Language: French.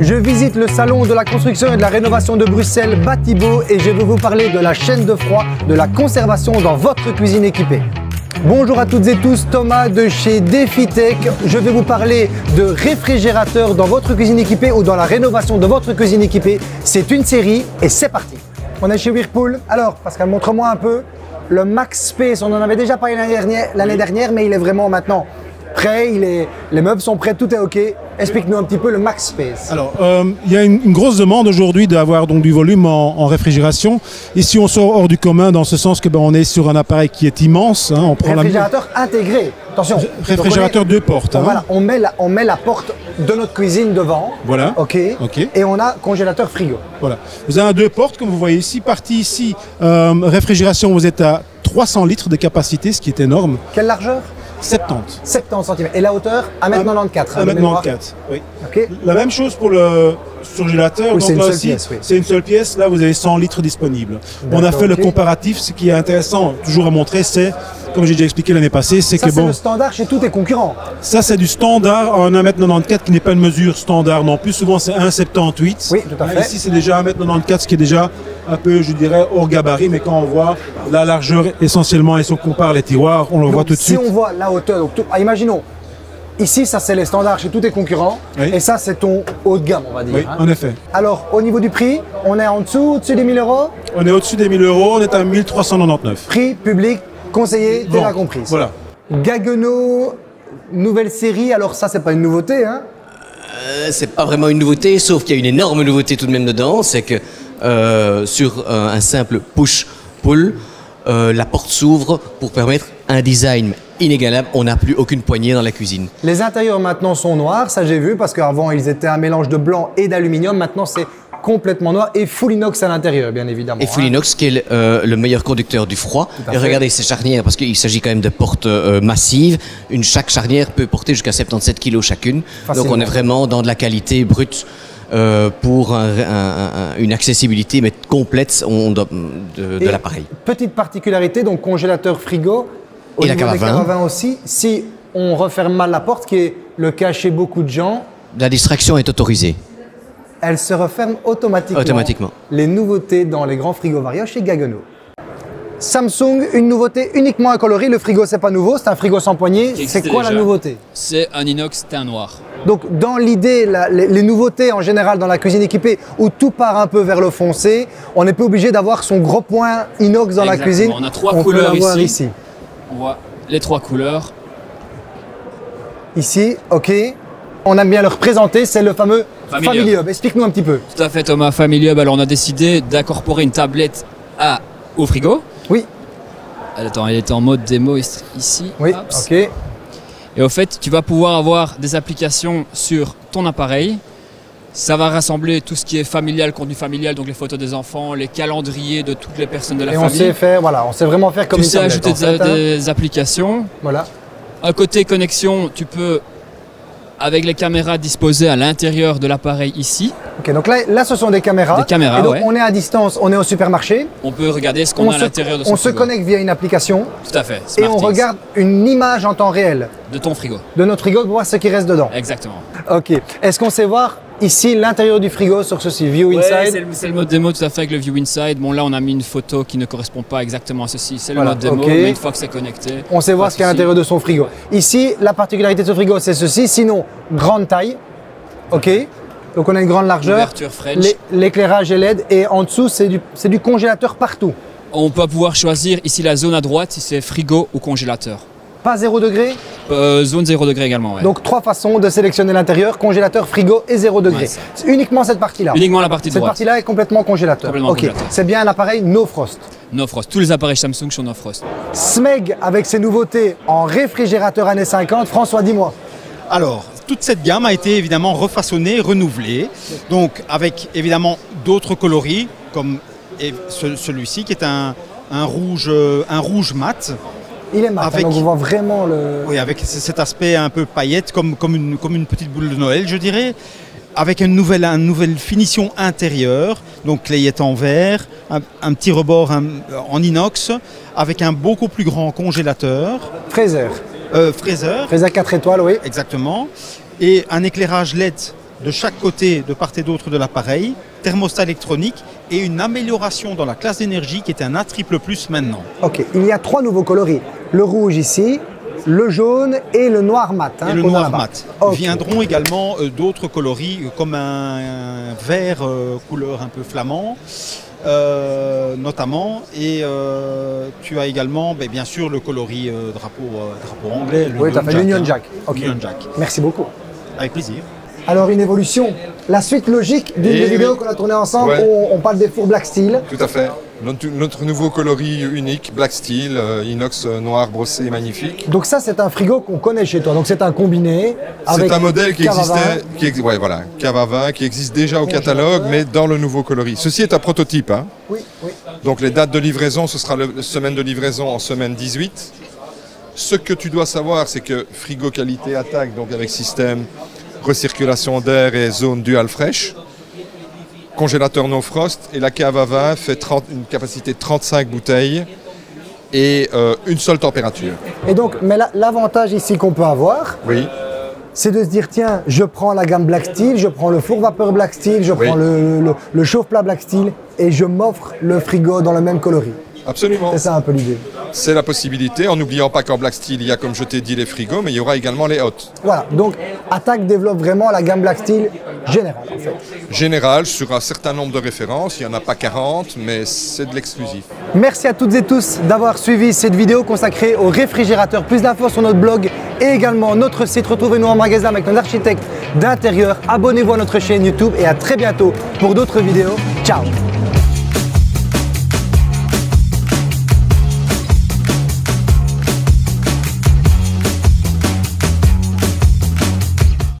Je visite le salon de la construction et de la rénovation de Bruxelles, Batibo, et je veux vous parler de la chaîne de froid, de la conservation dans votre cuisine équipée. Bonjour à toutes et tous, Thomas de chez DefiTech. Je vais vous parler de réfrigérateurs dans votre cuisine équipée ou dans la rénovation de votre cuisine équipée. C'est une série et c'est parti. On est chez Whirlpool. Alors, Pascal, montre-moi un peu le Max Space. On en avait déjà parlé l'année dernière, l'année dernière, mais il est vraiment maintenant prêt. Il est, les meubles sont prêts, tout est OK. Explique-nous un petit peu le Max Space. Alors, euh, il y a une, une grosse demande aujourd'hui d'avoir donc du volume en, en réfrigération. Ici, on sort hors du commun dans ce sens que ben, on est sur un appareil qui est immense. hein. on prend la Réfrigérateur intégré. Attention. réfrigérateur deux portes. hein. Voilà, on met, la, on met la porte de notre cuisine devant. Voilà. OK. OK. Et on a congélateur frigo. Voilà. Vous avez un deux portes, comme vous voyez ici. Partie ici, euh, réfrigération, vous êtes à 300 litres de capacité, ce qui est énorme. Quelle largeur? 70. 70 cm. Et la hauteur 1m94. hein, de mémoire. 1m94. Oui. La même chose pour le surgélateur. Oui, Donc c'est une seule pièce, oui. une seule pièce. Là, vous avez 100 litres disponibles. On a fait le comparatif. Ce qui est intéressant, toujours à montrer, c'est, comme j'ai déjà expliqué l'année passée, c'est que c'est bon, le standard chez tous tes concurrents. ça c'est du standard en 1m94 qui n'est pas une mesure standard non plus. Souvent c'est 1m78. Oui, tout à Là, fait. Ici c'est déjà 1m94 ce qui est déjà un peu, je dirais, hors gabarit. Mais quand on voit la largeur essentiellement et si on compare les tiroirs, on le voit tout de si suite. on voit la hauteur, donc tout- ah, imaginons, ici, ça, c'est les standards chez tous tes concurrents. Oui. Et ça, c'est ton haut de gamme, on va dire. Oui, hein. en effet. Alors, au niveau du prix, on est en dessous, au-dessus des 1000 euros? On est au-dessus des 1000 euros, on est à 1399. Prix, public, conseillé, Bon, déjà compris. Voilà. Gaggenau, nouvelle série. Alors, ça, c'est pas une nouveauté, hein? Euh, c'est pas vraiment une nouveauté, sauf qu'il y a une énorme nouveauté tout de même dedans, c'est que euh, sur euh, un simple push-pull, euh, la porte s'ouvre pour permettre un design inégalable. On n'a plus aucune poignée dans la cuisine. Les intérieurs maintenant sont noirs, ça j'ai vu, parce qu'avant ils étaient un mélange de blanc et d'aluminium. Maintenant c'est complètement noir et full inox à l'intérieur, bien évidemment. Et full hein. inox qui est le, euh, le meilleur conducteur du froid. Et regardez ces charnières, parce qu'il s'agit quand même de portes euh, massives. Une, chaque charnière peut porter jusqu'à 77 kg chacune. Facilement. Donc on est vraiment dans de la qualité brute. Euh, pour un- un- un- une accessibilité mais complète on de, l'appareil. Petite particularité, donc congélateur frigo. Au Et la niveau des caravane. aussi, si on referme mal la porte, qui est le cas chez beaucoup de gens, La distraction est autorisée. elle se referme automatiquement. Automatiquement. Les nouveautés dans les grands frigos Vario chez Gaggenau. Samsung, une nouveauté uniquement incolorée. Le frigo, c'est pas nouveau, c'est un frigo sans poignée. C'est quoi la nouveauté? C'est un inox teint noir. Donc, dans l'idée, les, les nouveautés en général dans la cuisine équipée, où tout part un peu vers le foncé, on n'est pas obligé d'avoir son gros point inox dans la cuisine. On a trois couleurs ici. ici. On voit les trois couleurs. Ici, ok. On aime bien le représenter, c'est le fameux Family Family Hub. Hub. Explique-nous un petit peu. Tout à fait Thomas Family Hub. Alors on a décidé d'incorporer une tablette à, au frigo. Oui, Attends, elle était en mode démo ici. oui, Hop. ok. Et au fait, tu vas pouvoir avoir des applications sur ton appareil. Ça va rassembler tout ce qui est familial, contenu familial, donc les photos des enfants, les calendriers de toutes les personnes de la Et on famille. sait faire, voilà, on sait vraiment faire comme tu une sais ajouter fait, hein. des applications. Voilà. À côté connexion, tu peux, avec les caméras disposées à l'intérieur de l'appareil ici, Ok, donc là, là, ce sont des caméras. Des caméras, Et donc, ouais. on est à distance, on est au supermarché. on peut regarder ce qu'on On, a à l'intérieur de son on se connecte via une application Tout à fait. et on regarde une image en temps réel de ton frigo. de notre frigo pour voir ce qui reste dedans. Exactement. Ok. Est-ce qu'on sait voir ici l'intérieur du frigo sur ceci, View Ouais, Inside? c'est le, le mode démo tout à fait avec le View Inside. Bon là on a mis une photo qui ne correspond pas exactement à ceci. C'est le Voilà, mode démo, mais une fois que c'est connecté. On sait voir ce qu'il y a à l'intérieur de son frigo. Ici, la particularité de ce frigo, c'est ceci. Sinon, grande taille. Ok. Donc on a une grande largeur. L'éclairage est LED et en dessous, c'est du, c'est du congélateur partout. On peut pouvoir choisir ici la zone à droite si c'est frigo ou congélateur. Pas 0 degré? Euh, zone 0 degré également. ouais. Donc trois façons de sélectionner l'intérieur congélateur, frigo et 0 degré. Ouais, c'est- c'est uniquement cette partie-là. Uniquement la partie Cette droite. partie-là est complètement congélateur. Complètement ok. congélateur. C'est bien un appareil no frost. No Frost. Tous les appareils Samsung sont No Frost. Smeg avec ses nouveautés en réfrigérateur années 50. François, dis-moi. Alors, toute cette gamme a été évidemment refaçonnée, renouvelée, donc avec évidemment d'autres coloris, comme celui-ci qui est un, un rouge, euh, un rouge mat, Il est mat, hein, Avec- donc on voit vraiment le. oui, avec cet aspect un peu paillette, comme, comme, une, comme une petite boule de Noël, je dirais, avec une nouvelle, une nouvelle finition intérieure, donc clayette en verre, un, un petit rebord un- en inox, avec un beaucoup plus grand congélateur, Fraser. euh, fraiseur, Fraser 4 étoiles, oui. exactement, et un éclairage LED de chaque côté, de part et d'autre de l'appareil, thermostat électronique et une amélioration dans la classe d'énergie qui est un A triple plus maintenant. Ok, il y a trois nouveaux coloris. Le rouge ici, le jaune et le noir mat. hein, et le noir mat. Ok. Viendront également euh, d'autres coloris euh, comme un, un vert euh, couleur un peu flamand. euh, notamment et euh, tu as également ben, bien sûr le coloris euh, drapeau, drapeau anglais le Oui, tu as fait l'Union hein. Jack. Union Jack Merci beaucoup. Avec plaisir Alors une évolution, la suite logique d'une des vidéos qu'on a tourné ensemble, Ouais. où on, on parle des fours Black Steel. Tout à fait. Notre, notre nouveau coloris unique, Black Steel, euh, inox euh, noir brossé magnifique. Donc ça c'est un frigo qu'on connaît chez toi, donc c'est un combiné. avec C'est un modèle qui existait, qui, ex- ouais, voilà, qui existe déjà au catalogue, mais dans le nouveau coloris. Ceci est un prototype. hein. Oui, oui. Donc les dates de livraison, ce sera la semaine de livraison en semaine 18. Ce que tu dois savoir, c'est que frigo qualité attaque, donc avec système recirculation d'air et zone dual fraîche, congélateur no frost, et la cave à vin fait 30 une capacité de 35 bouteilles et euh, une seule température. Et donc, mais la- l'avantage ici qu'on peut avoir, Oui. c'est de se dire tiens, je prends la gamme Black Steel, je prends le four vapeur Black Steel, je Oui. prends le, le- le chauffe-plat Black Steel et je m'offre le frigo dans le même coloris. Absolument. C'est ça un peu l'idée. C'est la possibilité, en n'oubliant pas qu'en Black Steel, il y a, comme je t'ai dit, les frigos, mais il y aura également les hottes. Voilà, donc Attack développe vraiment la gamme Black Steel générale en fait. Général, sur un certain nombre de références, il n'y en a pas 40, mais c'est de l'exclusif. Merci à toutes et tous d'avoir suivi cette vidéo consacrée au réfrigérateur. Plus d'infos sur notre blog et également notre site. Retrouvez-nous en magasin avec nos architectes d'intérieur. Abonnez-vous à notre chaîne YouTube et à très bientôt pour d'autres vidéos. Ciao